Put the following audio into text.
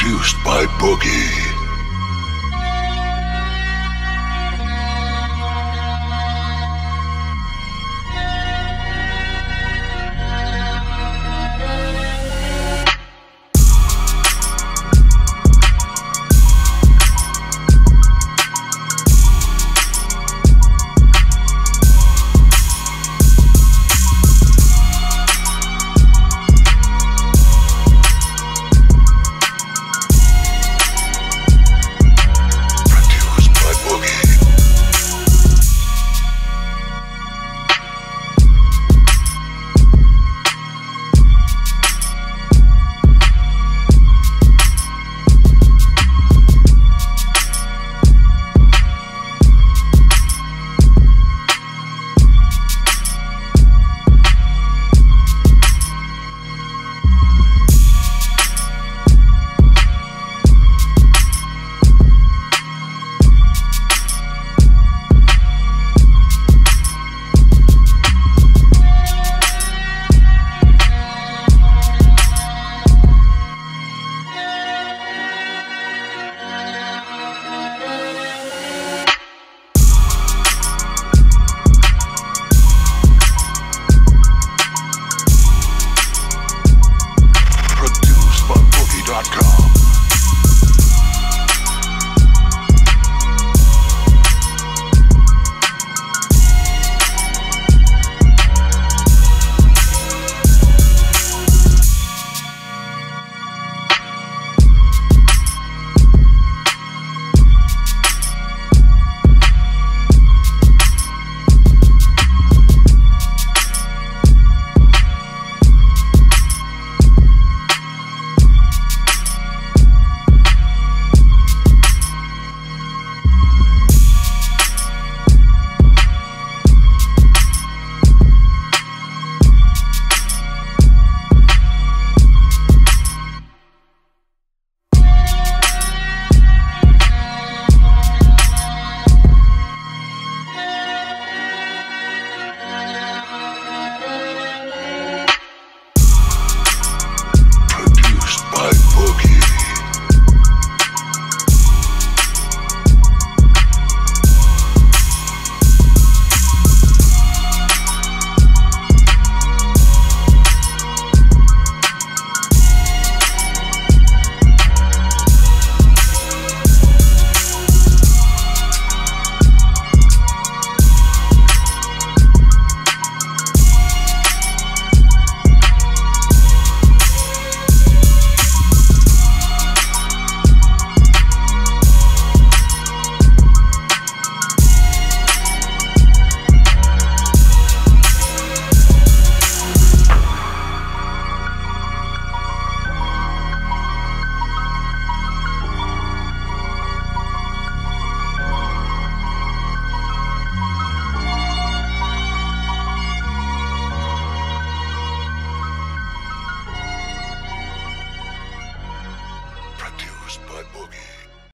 produced by Boogie.